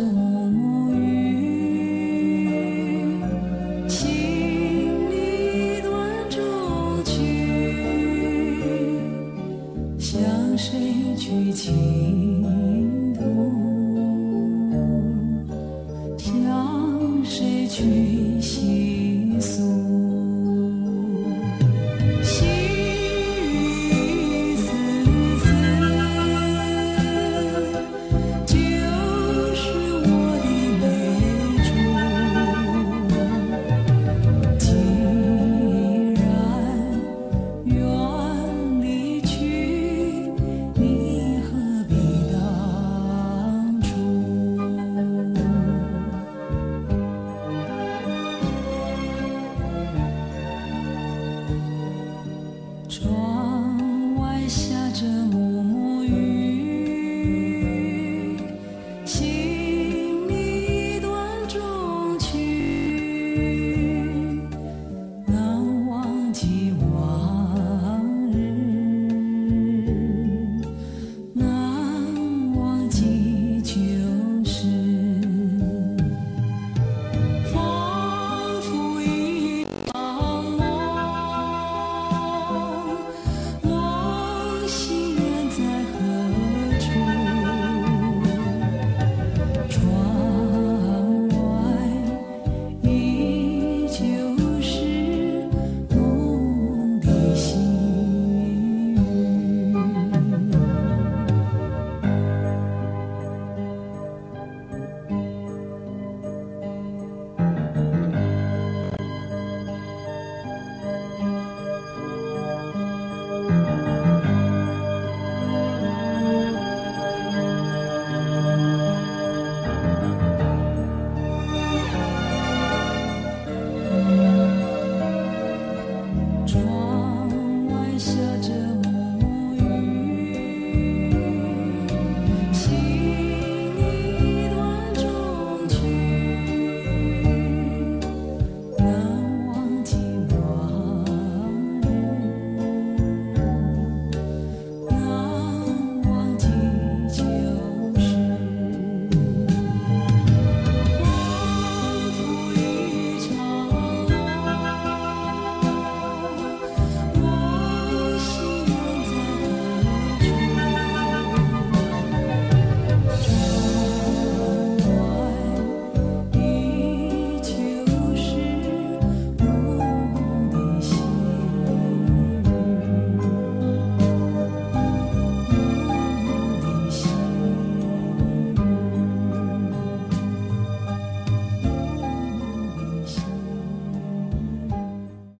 我。下着